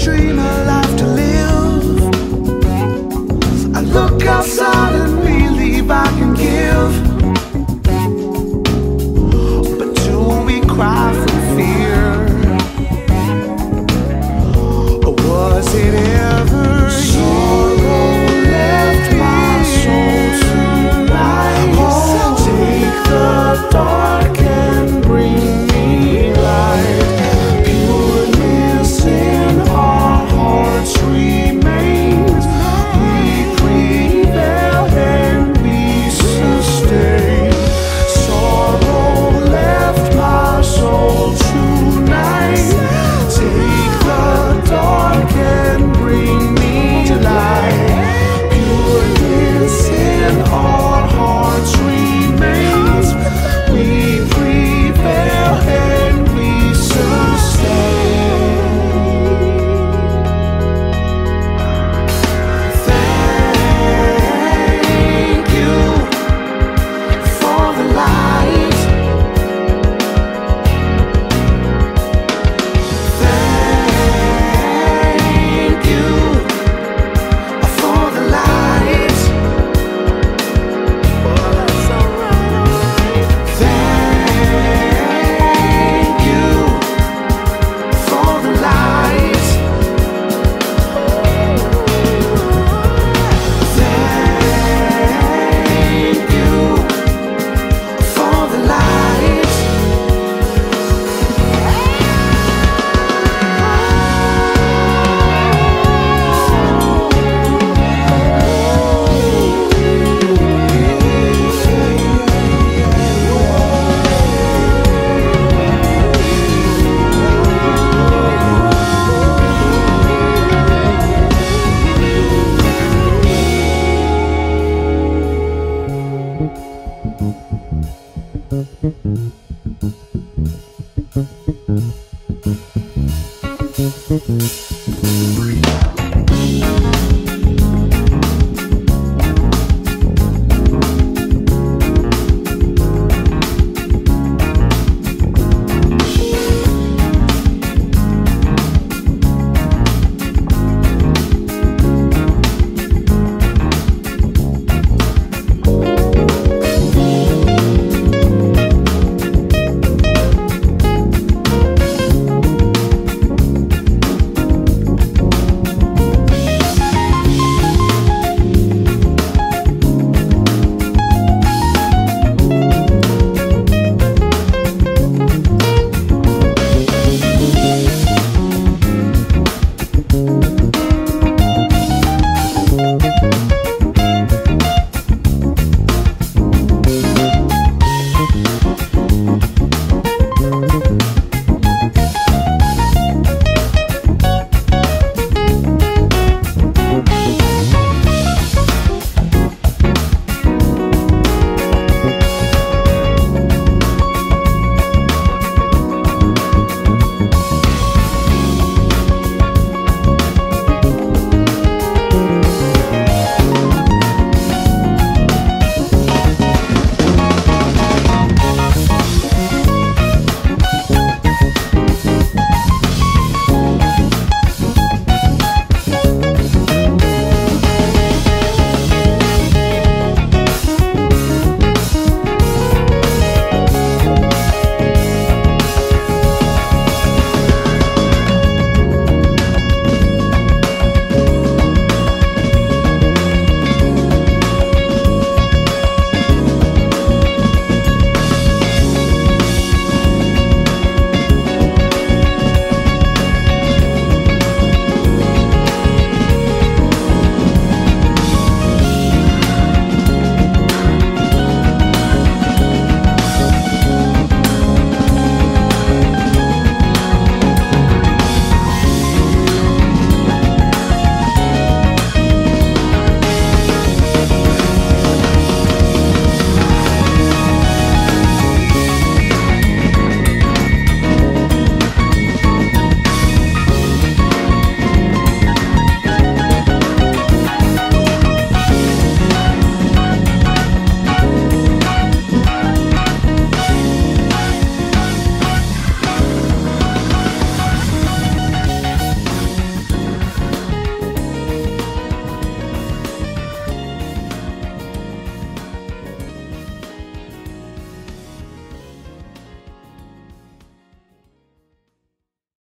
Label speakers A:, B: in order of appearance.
A: dreamer.